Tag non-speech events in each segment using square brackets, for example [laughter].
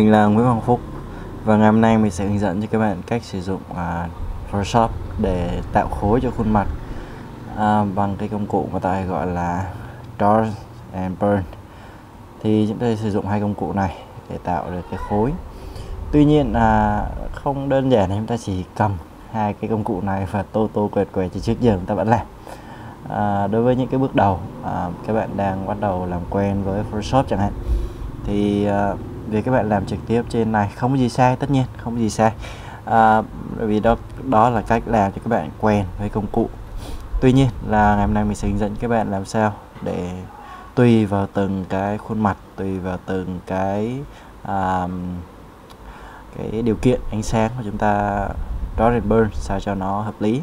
Mình là Nguyễn Hoàng Phúc và ngày hôm nay mình sẽ hướng dẫn cho các bạn cách sử dụng uh, Photoshop để tạo khối cho khuôn mặt uh, bằng cái công cụ mà ta gọi là Dodge and Burn. Thì chúng ta sử dụng hai công cụ này để tạo được cái khối. Tuy nhiên là uh, không đơn giản chúng ta chỉ cầm hai cái công cụ này và tô tô quẹt quẹt cho trước giờ chúng ta vẫn làm. Uh, đối với những cái bước đầu uh, các bạn đang bắt đầu làm quen với Photoshop chẳng hạn thì uh, vì các bạn làm trực tiếp trên này. Không có gì sai tất nhiên không có gì sai. À, vì đó đó là cách làm cho các bạn quen với công cụ. Tuy nhiên là ngày hôm nay mình sẽ hướng dẫn các bạn làm sao để tùy vào từng cái khuôn mặt tùy vào từng cái à, cái điều kiện ánh sáng của chúng ta dot and burn sao cho nó hợp lý.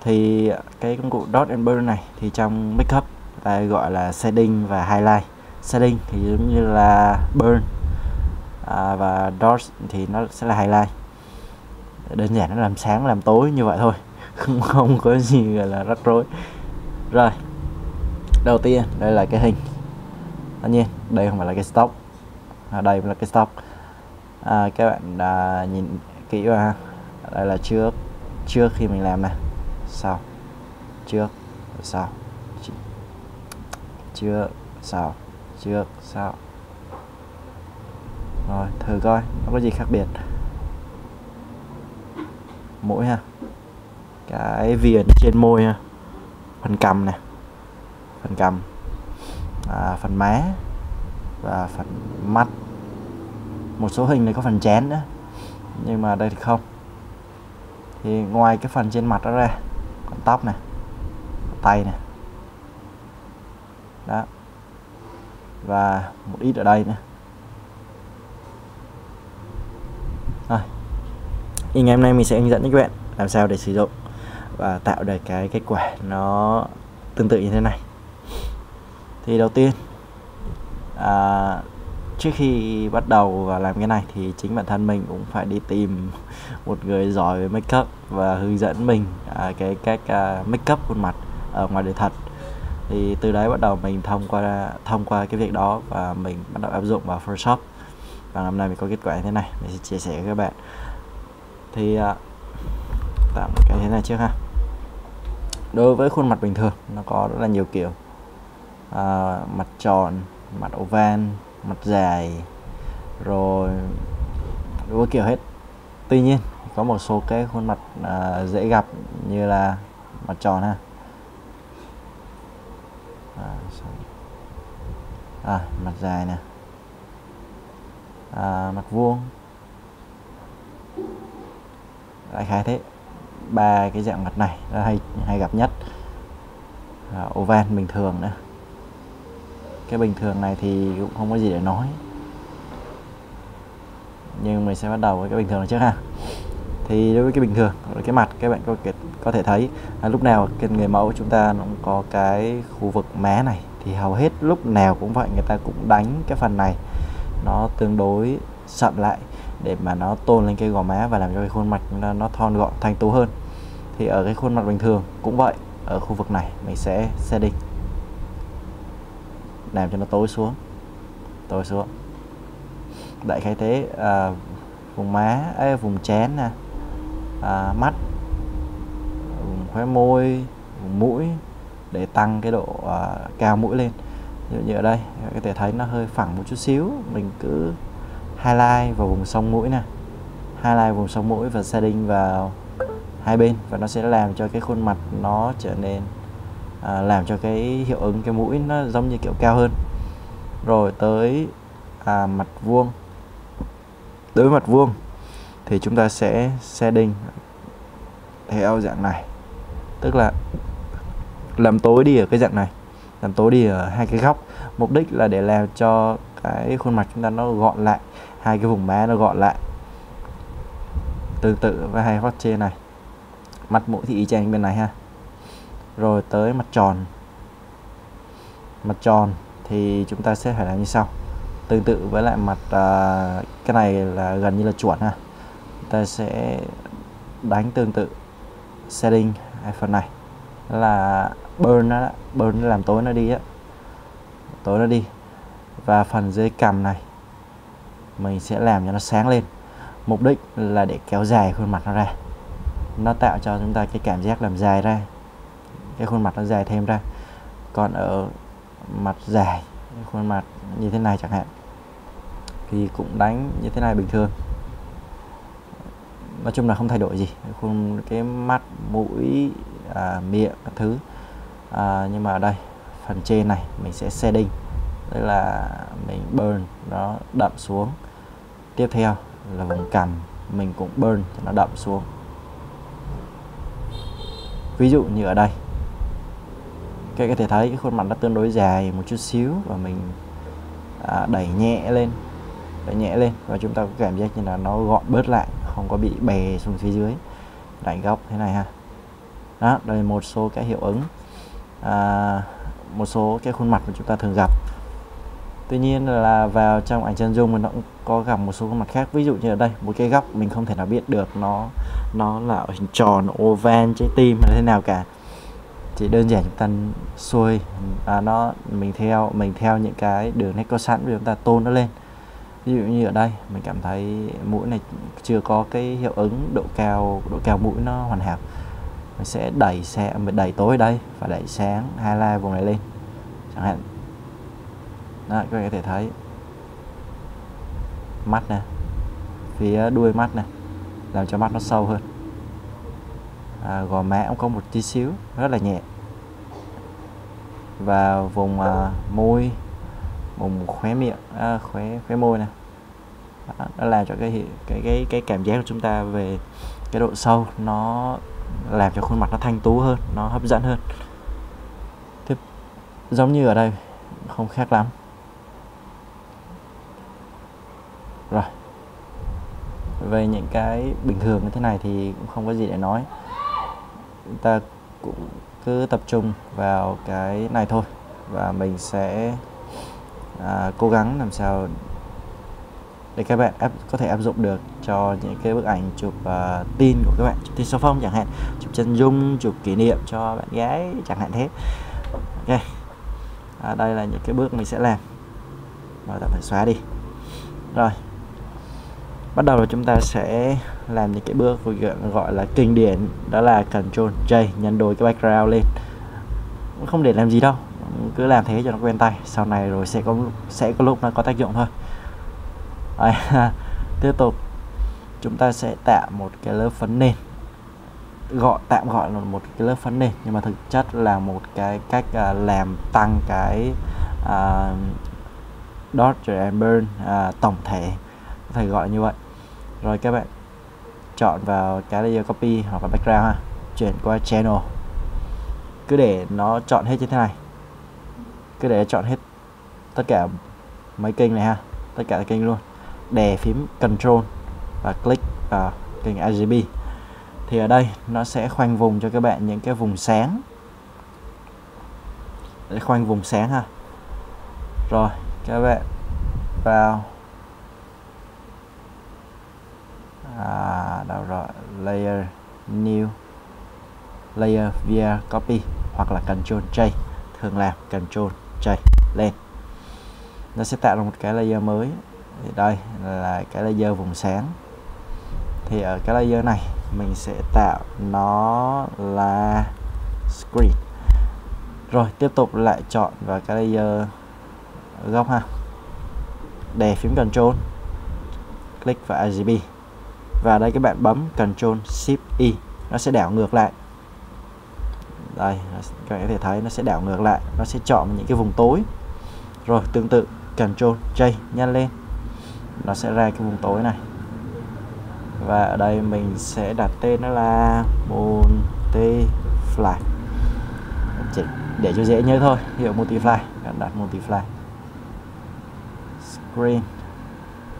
Thì cái công cụ dot and burn này thì trong makeup ta gọi là shading và highlight setting thì giống như là burn. À, và dark thì nó sẽ là highlight. Đơn giản nó làm sáng làm tối như vậy thôi. [laughs] Không không có gì gọi là rắc rối. Rồi đầu tiên đây là cái hình. Tất nhiên đây không phải là cái stock à, đây là cái stock à, các bạn à, nhìn kỹ vào đây là trước trước khi mình làm này. Sau trước sau. Trước sau chưa sao? Rồi thử coi nó có gì khác biệt? Mũi ha. Cái viền trên môi ha. Phần cằm này phần cằm. À, phần má và phần mắt. Một số hình này có phần chén nữa. Nhưng mà đây thì không. Thì ngoài cái phần trên mặt đó ra còn tóc này tay này đó và một ít ở đây nữa. Rồi. Thì ngày hôm nay mình sẽ hướng dẫn cho các bạn làm sao để sử dụng và tạo được cái kết quả nó tương tự như thế này. Thì đầu tiên à, trước khi bắt đầu và làm cái này thì chính bản thân mình cũng phải đi tìm một người giỏi về make up và hướng dẫn mình à, cái cách à, make up khuôn mặt ở ngoài đời thật thì từ đấy bắt đầu mình thông qua thông qua cái việc đó và mình bắt đầu áp dụng vào Photoshop. Và năm nay mình có kết quả như thế này mình sẽ chia sẻ với các bạn. Thì à, tạm tạo một cái thế này trước ha. Đối với khuôn mặt bình thường nó có rất là nhiều kiểu. À, mặt tròn mặt oval mặt dài rồi đủ kiểu hết. Tuy nhiên có một số cái khuôn mặt à, dễ gặp như là mặt tròn ha à, à mặt dài nè. À, mặt vuông. Đại khái thế. Ba cái dạng mặt này là hay hay gặp nhất. À, oval bình thường nữa. Cái bình thường này thì cũng không có gì để nói. Nhưng mình sẽ bắt đầu với cái bình thường trước ha thì đối với cái bình thường cái mặt các bạn có có thể thấy. Là lúc nào cái người mẫu chúng ta cũng có cái khu vực má này thì hầu hết lúc nào cũng vậy người ta cũng đánh cái phần này. Nó tương đối sậm lại để mà nó tôn lên cái gò má và làm cho cái khuôn mặt nó, nó thon gọn thanh tú hơn. Thì ở cái khuôn mặt bình thường cũng vậy ở khu vực này mình sẽ setting. Làm cho nó tối xuống tối xuống. Đại khái thế à, vùng má ấy, vùng chén nè à, mắt vùng khóe môi vùng mũi để tăng cái độ à, cao mũi lên. Ví dụ như ở đây có thể thấy nó hơi phẳng một chút xíu. Mình cứ highlight vào vùng sông mũi nè. Highlight vùng sông mũi và shading vào hai bên và nó sẽ làm cho cái khuôn mặt nó trở nên à, làm cho cái hiệu ứng cái mũi nó giống như kiểu cao hơn. Rồi tới à, mặt vuông. Tới mặt vuông thì chúng ta sẽ setting theo dạng này. Tức là làm tối đi ở cái dạng này làm tối đi ở hai cái góc. Mục đích là để làm cho cái khuôn mặt chúng ta nó gọn lại hai cái vùng má nó gọn lại. Tương tự với hai phát trên này. Mặt mũi thì y chang bên này ha. Rồi tới mặt tròn. Mặt tròn thì chúng ta sẽ phải làm như sau. Tương tự với lại mặt uh, cái này là gần như là chuẩn ha ta sẽ đánh tương tự setting hai phần này. Là burn nó burn nó làm tối nó đi á. Tối nó đi. Và phần dưới cằm này, mình sẽ làm cho nó sáng lên. Mục đích là để kéo dài khuôn mặt nó ra. Nó tạo cho chúng ta cái cảm giác làm dài ra, cái khuôn mặt nó dài thêm ra. Còn ở mặt dài, khuôn mặt như thế này chẳng hạn, thì cũng đánh như thế này bình thường nói chung là không thay đổi gì. Khuôn cái mắt mũi à, miệng các thứ. À, nhưng mà ở đây phần trên này mình sẽ shading. Tức là mình burn nó đậm xuống. Tiếp theo là vùng cằm mình cũng burn cho nó đậm xuống. Ví dụ như ở đây. Các có thể thấy cái khuôn mặt nó tương đối dài một chút xíu và mình à, đẩy nhẹ lên đẩy nhẹ lên. Và chúng ta có cảm giác như là nó gọn bớt lại không có bị bè xuống phía dưới. Đánh góc thế này ha. Đó đây một số cái hiệu ứng. À, một số cái khuôn mặt mà chúng ta thường gặp. Tuy nhiên là vào trong ảnh chân dung mình nó cũng có gặp một số khuôn mặt khác. Ví dụ như ở đây một cái góc mình không thể nào biết được. Nó nó là hình tròn oval trái tim hay thế nào cả. Chỉ đơn giản chúng ta xuôi. À, nó mình theo mình theo những cái đường nét có sẵn để chúng ta tôn nó lên ví dụ như ở đây mình cảm thấy mũi này chưa có cái hiệu ứng độ cao độ cao mũi nó hoàn hảo. Mình sẽ đẩy xe mình đẩy tối đây và đẩy sáng highlight vùng này lên chẳng hạn. Đó, các bạn có thể thấy. Mắt nè phía đuôi mắt nè làm cho mắt nó sâu hơn. À, gò má cũng có một tí xíu rất là nhẹ. Và vùng à, môi vùng khóe miệng à, khóe khóe môi này đó, nó làm cho cái cái cái cái cảm giác của chúng ta về cái độ sâu. Nó làm cho khuôn mặt nó thanh tú hơn nó hấp dẫn hơn. Tiếp giống như ở đây không khác lắm. Rồi. Về những cái bình thường như thế này thì cũng không có gì để nói. Chúng ta cũng cứ tập trung vào cái này thôi. Và mình sẽ à, cố gắng làm sao để các bạn áp, có thể áp dụng được cho những cái bức ảnh chụp uh, tin của các bạn chụp tin số phong chẳng hạn chụp chân dung chụp kỷ niệm cho bạn gái chẳng hạn thế. Ok. À, đây là những cái bước mình sẽ làm. Và ta phải xóa đi. Rồi. Bắt đầu là chúng ta sẽ làm những cái bước gọi là kinh điển đó là Ctrl J nhân đôi cái background lên. Không để làm gì đâu cứ làm thế cho nó quen tay. Sau này rồi sẽ có sẽ có lúc nó có tác dụng thôi. Đấy, tiếp tục. Chúng ta sẽ tạo một cái lớp phấn nền. Gọi tạm gọi là một cái lớp phấn nền nhưng mà thực chất là một cái cách à, làm tăng cái à, dodge and burn à, tổng thể. Có thể gọi như vậy. Rồi các bạn chọn vào cái layer copy hoặc là background ha. Chuyển qua channel. Cứ để nó chọn hết như thế này. Cứ để chọn hết tất cả mấy kênh này ha. Tất cả kênh luôn đè phím control và click vào kênh RGB thì ở đây nó sẽ khoanh vùng cho các bạn những cái vùng sáng. Để khoanh vùng sáng ha. Rồi các bạn vào. À, đâu rồi? Layer new. Layer via copy hoặc là Control J. Thường làm Control J lên. Nó sẽ tạo ra một cái layer mới thì đây là cái laser vùng sáng. Thì ở cái laser này, mình sẽ tạo nó là screen. Rồi, tiếp tục lại chọn vào cái layer góc ha. Đè phím Ctrl click vào RGB và đây các bạn bấm Ctrl Shift Y nó sẽ đảo ngược lại. Đây các bạn có thể thấy nó sẽ đảo ngược lại, nó sẽ chọn những cái vùng tối. Rồi, tương tự Ctrl J nhanh lên nó sẽ ra cái vùng tối này. Và ở đây mình sẽ đặt tên nó là multiply chỉ để cho dễ nhớ thôi hiệu multiply đặt multiply screen.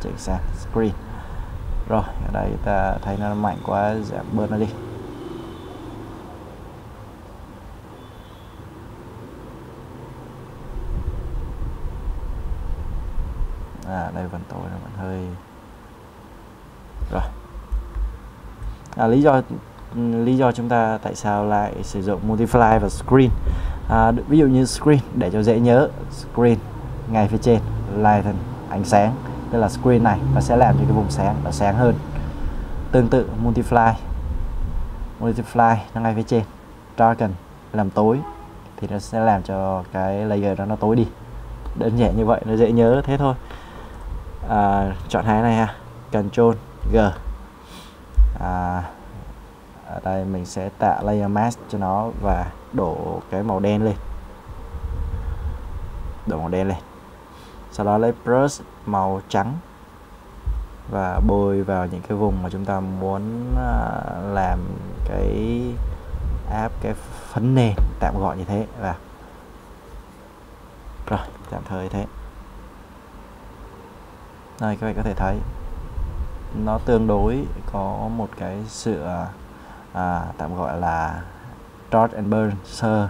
Chuyển sang screen. Rồi, ở đây ta thấy nó mạnh quá, giảm bớt nó đi. À đây vẫn tối nó vẫn hơi rồi. À, lý do lý do chúng ta tại sao lại sử dụng multiply và screen. À, ví dụ như screen để cho dễ nhớ screen ngay phía trên lighten ánh sáng. Tức là screen này nó sẽ làm cho cái vùng sáng nó sáng hơn. Tương tự multiply. Multiply nó ngay phía trên. Darken làm tối thì nó sẽ làm cho cái layer đó nó tối đi. Đơn giản như vậy nó dễ nhớ thế thôi à, chọn hai này ha. Ctrl G. À, ở đây mình sẽ tạo layer mask cho nó và đổ cái màu đen lên. Đổ màu đen lên. Sau đó lấy brush màu trắng và bôi vào những cái vùng mà chúng ta muốn à, làm cái áp cái phấn nền tạm gọi như thế. Và rồi tạm thời thế đây các bạn có thể thấy. Nó tương đối có một cái sự à, à tạm gọi là dot and burn sơ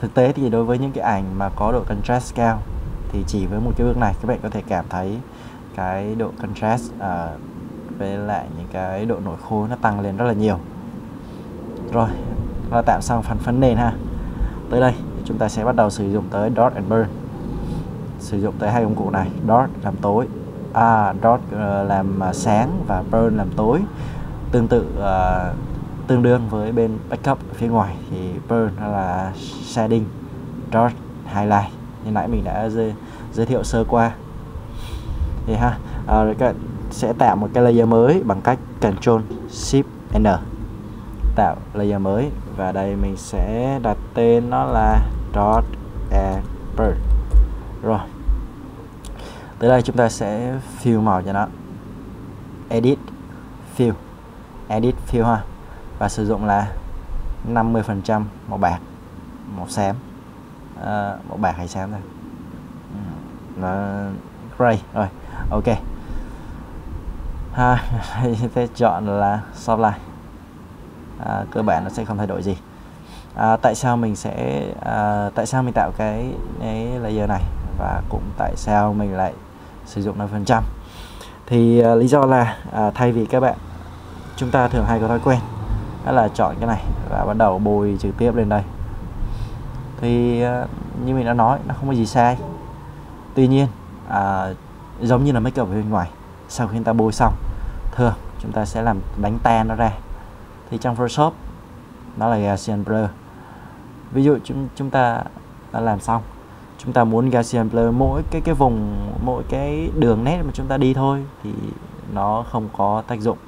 thực tế thì đối với những cái ảnh mà có độ contrast cao thì chỉ với một cái bước này các bạn có thể cảm thấy cái độ contrast à, với lại những cái độ nổi khô nó tăng lên rất là nhiều. Rồi là tạm xong phần phấn nền ha. Tới đây chúng ta sẽ bắt đầu sử dụng tới dot and burn sử dụng tới hai công cụ này dot làm tối à, dot uh, làm à, sáng và burn làm tối. Tương tự uh, tương đương với bên backup phía ngoài thì burn là shading dot highlight. Như nãy mình đã giới, giới thiệu sơ qua. Thì ha à, các bạn sẽ tạo một cái layer mới bằng cách Ctrl Shift N. Tạo layer mới và đây mình sẽ đặt tên nó là dot and burn. Rồi tới đây chúng ta sẽ fill màu cho nó. Edit fill. Edit fill ha. Và sử dụng là 50% màu bạc màu xám. À, màu bạc hay xám thôi. Ừ, nó gray. Rồi ok. Ha [laughs] sẽ chọn là softline à, cơ bản nó sẽ không thay đổi gì. À, tại sao mình sẽ à, tại sao mình tạo cái, cái layer này? Và cũng tại sao mình lại sử dụng 5% thì uh, lý do là uh, thay vì các bạn chúng ta thường hay có thói quen đó là chọn cái này và bắt đầu bôi trực tiếp lên đây. Thì uh, như mình đã nói nó không có gì sai. Tuy nhiên uh, giống như là make up ở bên ngoài sau khi chúng ta bôi xong thường chúng ta sẽ làm đánh tan nó ra. Thì trong Photoshop nó là Gaussian blur. Ví dụ chúng chúng ta đã làm xong chúng ta muốn Gaussian blur mỗi cái cái vùng mỗi cái đường nét mà chúng ta đi thôi thì nó không có tác dụng.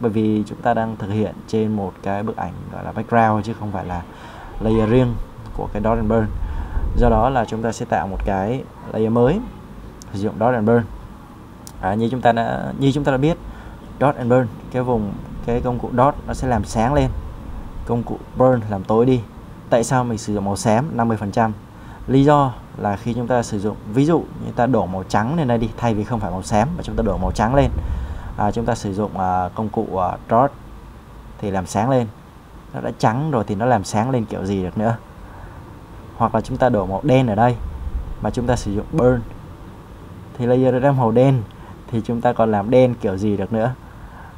Bởi vì chúng ta đang thực hiện trên một cái bức ảnh gọi là background chứ không phải là layer riêng của cái dot and burn. Do đó là chúng ta sẽ tạo một cái layer mới sử dụng dot and burn. À, như chúng ta đã như chúng ta đã biết dot and burn cái vùng cái công cụ dot nó sẽ làm sáng lên. Công cụ burn làm tối đi. Tại sao mình sử dụng màu xám? 50% lý do là khi chúng ta sử dụng ví dụ như ta đổ màu trắng lên đây đi thay vì không phải màu xám mà chúng ta đổ màu trắng lên. À, chúng ta sử dụng à, công cụ à, dot thì làm sáng lên. Nó đã trắng rồi thì nó làm sáng lên kiểu gì được nữa. Hoặc là chúng ta đổ màu đen ở đây mà chúng ta sử dụng burn. Thì layer ra màu đen thì chúng ta còn làm đen kiểu gì được nữa.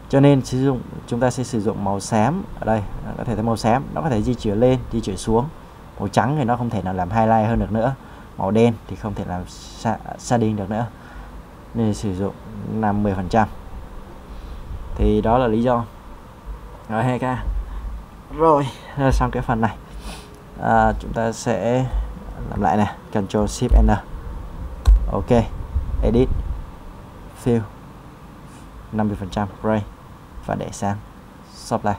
Cho nên sử dụng chúng ta sẽ sử dụng màu xám ở đây. Có thể thấy màu xám nó có thể di chuyển lên di chuyển xuống. Màu trắng thì nó không thể nào làm highlight hơn được nữa màu đen thì không thể làm shading được nữa. Nên sử dụng 50 phần trăm. Thì đó là lý do. Rồi hay ca. Rồi [laughs] xong cái phần này. À, chúng ta sẽ làm lại này. Ctrl Shift N. Ok edit. Fill. 50% gray và để sang shop lại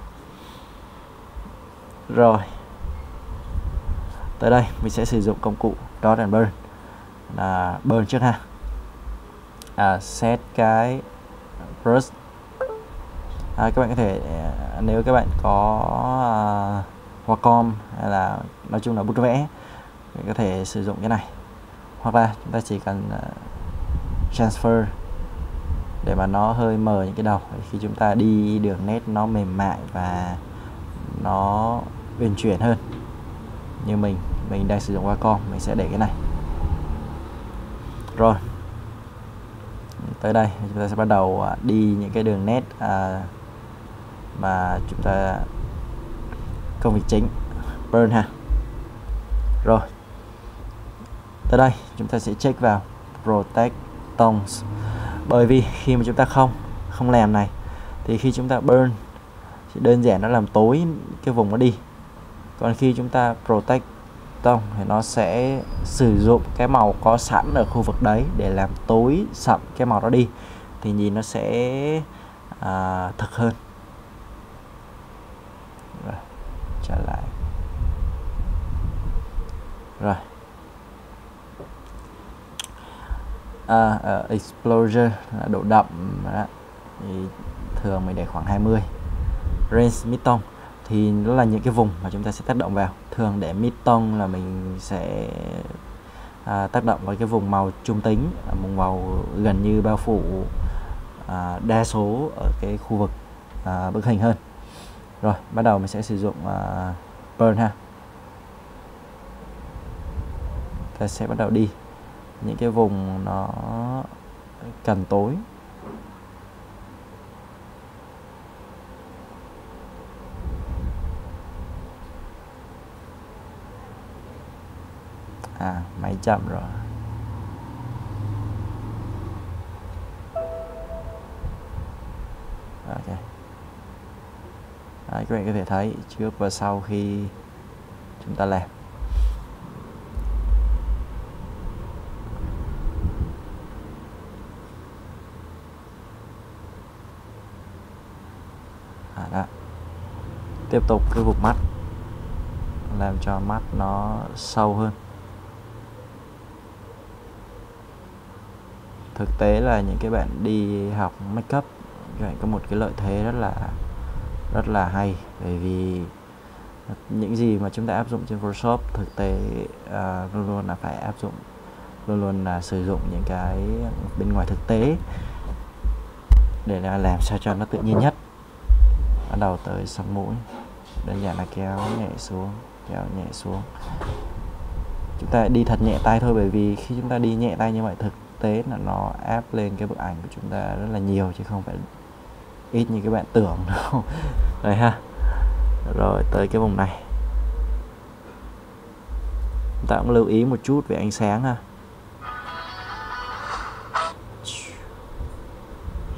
rồi. Tới đây mình sẽ sử dụng công cụ dot and burn. Là burn trước ha. À, set cái brush. À, các bạn có thể à, nếu các bạn có à, uh, Wacom hay là nói chung là bút vẽ mình có thể sử dụng cái này. Hoặc là chúng ta chỉ cần uh, transfer để mà nó hơi mờ những cái đầu. Khi chúng ta đi đường nét nó mềm mại và nó uyển chuyển hơn như mình mình đang sử dụng Wacom mình sẽ để cái này. Rồi. Tới đây chúng ta sẽ bắt đầu à, đi những cái đường nét à, mà chúng ta công việc chính. Burn ha. Rồi. Tới đây chúng ta sẽ check vào protect tones bởi vì khi mà chúng ta không không làm này thì khi chúng ta burn thì đơn giản nó làm tối cái vùng nó đi còn khi chúng ta protect tông thì nó sẽ sử dụng cái màu có sẵn ở khu vực đấy để làm tối sậm cái màu đó đi. Thì nhìn nó sẽ à, thực hơn. Rồi trở lại. Rồi. À, uh, exposure độ đậm đó. thì thường mình để khoảng 20 range mid tone thì đó là những cái vùng mà chúng ta sẽ tác động vào. Thường để mid tone là mình sẽ à, tác động vào cái vùng màu trung tính à, vùng màu gần như bao phủ à, đa số ở cái khu vực à, bức hình hơn. Rồi bắt đầu mình sẽ sử dụng à, burn ha. Ta sẽ bắt đầu đi. Những cái vùng nó cần tối. À máy chậm rồi. Ok. Đấy, các bạn có thể thấy trước và sau khi chúng ta làm. À, đó. tiếp tục cái vùng mắt. Làm cho mắt nó sâu hơn. Thực tế là những cái bạn đi học makeup các bạn có một cái lợi thế rất là rất là hay. Bởi vì những gì mà chúng ta áp dụng trên Photoshop thực tế uh, luôn luôn là phải áp dụng luôn luôn là sử dụng những cái bên ngoài thực tế để là làm sao cho nó tự nhiên nhất. Bắt đầu tới sống mũi đơn giản là kéo nhẹ xuống kéo nhẹ xuống. Chúng ta đi thật nhẹ tay thôi bởi vì khi chúng ta đi nhẹ tay như vậy thực tế là nó áp lên cái bức ảnh của chúng ta rất là nhiều chứ không phải ít như các bạn tưởng [laughs] đâu. Đây ha. Rồi tới cái vùng này. Chúng ta cũng lưu ý một chút về ánh sáng ha.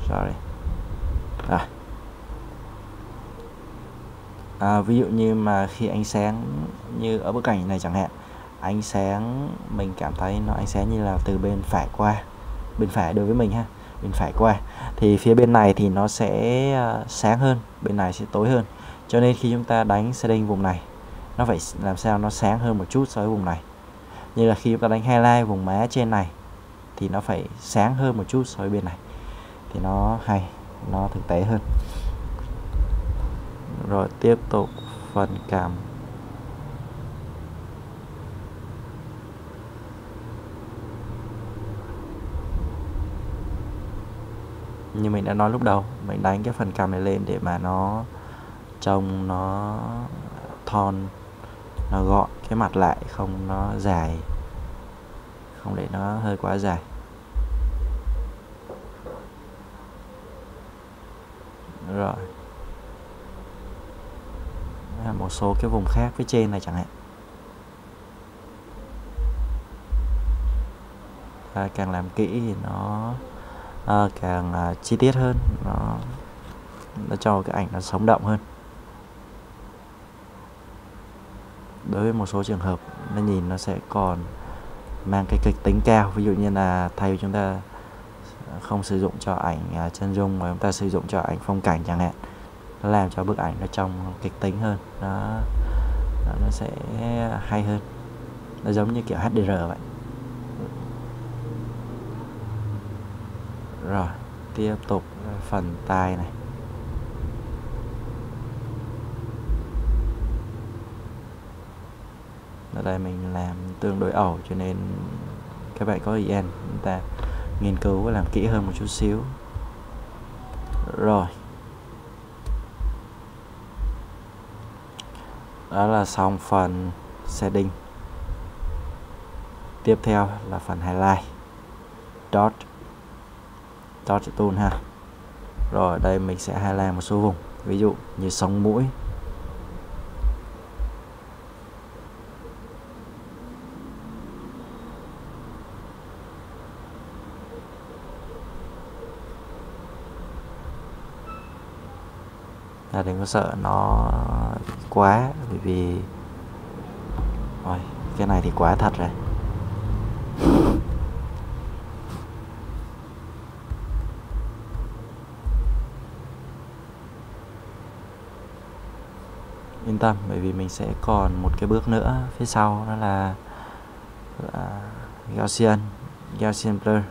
Sorry. Rồi. À, ví dụ như mà khi ánh sáng như ở bức ảnh này chẳng hạn ánh sáng, mình cảm thấy nó ánh sáng như là từ bên phải qua. Bên phải đối với mình ha, bên phải qua. Thì phía bên này thì nó sẽ ờ, sáng hơn, bên này sẽ tối hơn. Cho nên khi chúng ta đánh setting vùng này, nó phải làm sao nó sáng hơn một chút so với vùng này. Như là khi chúng ta đánh highlight vùng má trên này, thì nó phải sáng hơn một chút so với bên này. Thì nó hay, nó thực tế hơn. Rồi tiếp tục phần cảm như mình đã nói lúc đầu mình đánh cái phần cằm này lên để mà nó trông nó thon nó gọn cái mặt lại không nó dài không để nó hơi quá dài. Rồi. Một số cái vùng khác phía trên này chẳng hạn. À, càng làm kỹ thì nó à, càng à, chi tiết hơn nó nó cho cái ảnh nó sống động hơn. Đối với một số trường hợp nó nhìn nó sẽ còn mang cái kịch tính cao. Ví dụ như là thay vì chúng ta không sử dụng cho ảnh à, chân dung mà chúng ta sử dụng cho ảnh phong cảnh chẳng hạn nó làm cho bức ảnh nó trông kịch tính hơn nó nó sẽ hay hơn. Nó giống như kiểu HDR vậy. Rồi tiếp tục phần tai này. Ở đây mình làm tương đối ẩu cho nên các bạn có ý em, chúng ta nghiên cứu và làm kỹ hơn một chút xíu. Rồi. Đó là xong phần setting. Tiếp theo là phần highlight. Dot target tool ha. Rồi đây mình sẽ highlight một số vùng. Ví dụ như sóng mũi. Là đừng có sợ nó quá bởi vì Ôi, cái này thì quá thật rồi. Yên tâm bởi vì mình sẽ còn một cái bước nữa phía sau đó là, là Gaussian Gaussian blur.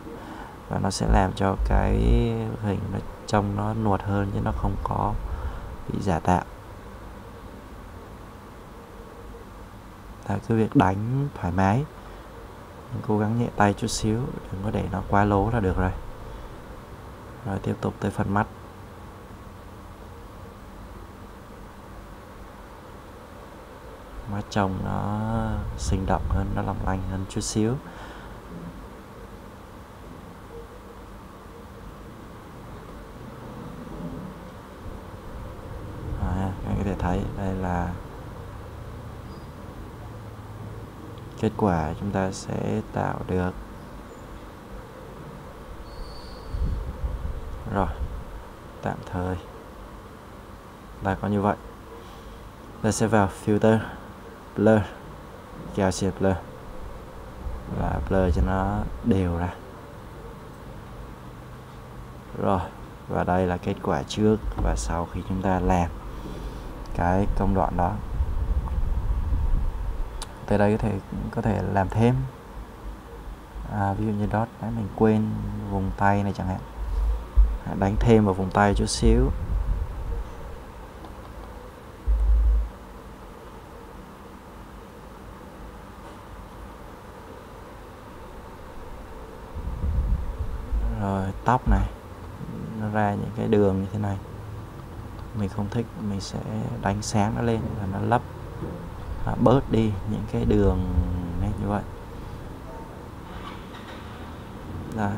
Và nó sẽ làm cho cái hình nó trông nó nuột hơn chứ nó không có bị giả tạo. Là cứ việc đánh thoải mái. Cố gắng nhẹ tay chút xíu đừng có để nó quá lố là được rồi. Rồi tiếp tục tới phần mắt. Má chồng nó sinh động hơn nó lòng lanh hơn chút xíu. À, các có thể thấy đây là kết quả chúng ta sẽ tạo được. Rồi tạm thời là có như vậy. Ta sẽ vào filter blur. Gaussian blur. Và blur cho nó đều ra. Rồi và đây là kết quả trước và sau khi chúng ta làm cái công đoạn đó. Từ đây có thể có thể làm thêm. À, ví dụ như đó đấy, mình quên vùng tay này chẳng hạn. Đánh thêm vào vùng tay chút xíu rồi tóc này nó ra những cái đường như thế này. Mình không thích mình sẽ đánh sáng nó lên và nó lấp à, bớt đi những cái đường này như vậy. Đó.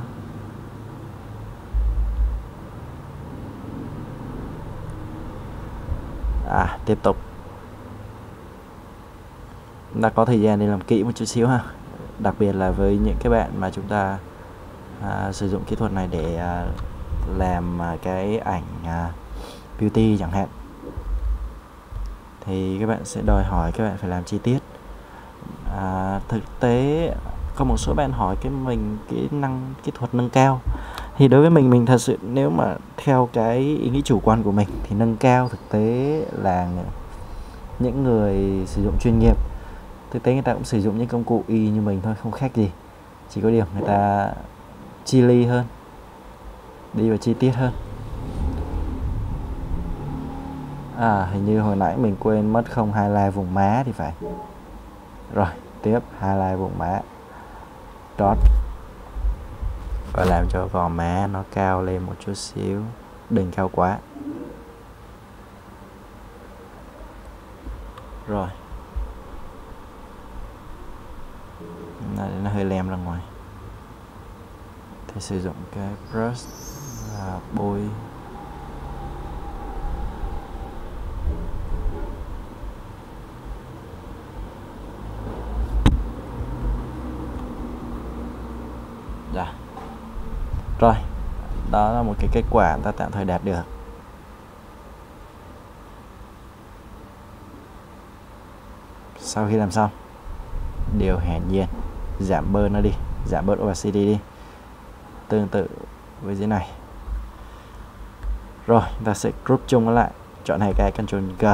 À tiếp tục. Chúng ta có thời gian để làm kỹ một chút xíu ha. Đặc biệt là với những cái bạn mà chúng ta à, sử dụng kỹ thuật này để à, làm à, cái ảnh à, beauty chẳng hạn. Thì các bạn sẽ đòi hỏi các bạn phải làm chi tiết. À, thực tế có một số bạn hỏi cái mình kỹ năng kỹ thuật nâng cao. Thì đối với mình mình thật sự nếu mà theo cái ý nghĩ chủ quan của mình thì nâng cao thực tế là những người sử dụng chuyên nghiệp. Thực tế người ta cũng sử dụng những công cụ y như mình thôi không khác gì. Chỉ có điều người ta chi ly hơn, đi vào chi tiết hơn. À hình như hồi nãy mình quên mất không highlight vùng má thì phải. Rồi, tiếp highlight vùng má. Dot. Và làm cho gò má nó cao lên một chút xíu. Đừng cao quá. Rồi. Thì sử dụng cái brush và bôi Dạ. Rồi, đó là một cái kết quả ta tạm thời đạt được. Sau khi làm xong, điều hiển nhiên giảm bớt nó đi, giảm bớt opacity đi. Tương tự với dưới này. Rồi, ta sẽ group chung nó lại, chọn hai cái Ctrl G.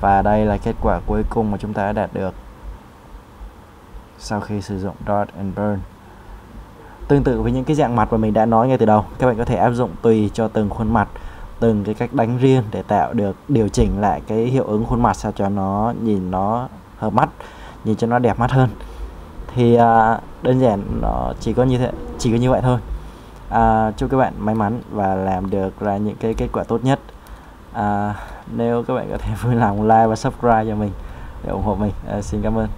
Và đây là kết quả cuối cùng mà chúng ta đã đạt được sau khi sử dụng Dot and Burn tương tự với những cái dạng mặt mà mình đã nói ngay từ đầu các bạn có thể áp dụng tùy cho từng khuôn mặt từng cái cách đánh riêng để tạo được điều chỉnh lại cái hiệu ứng khuôn mặt sao cho nó nhìn nó hợp mắt nhìn cho nó đẹp mắt hơn thì à, đơn giản nó chỉ có như thế chỉ có như vậy thôi. À, chúc các bạn may mắn và làm được ra những cái kết quả tốt nhất. À, nếu các bạn có thể vui lòng [laughs] like và subscribe cho mình để ủng hộ mình à, xin cảm ơn.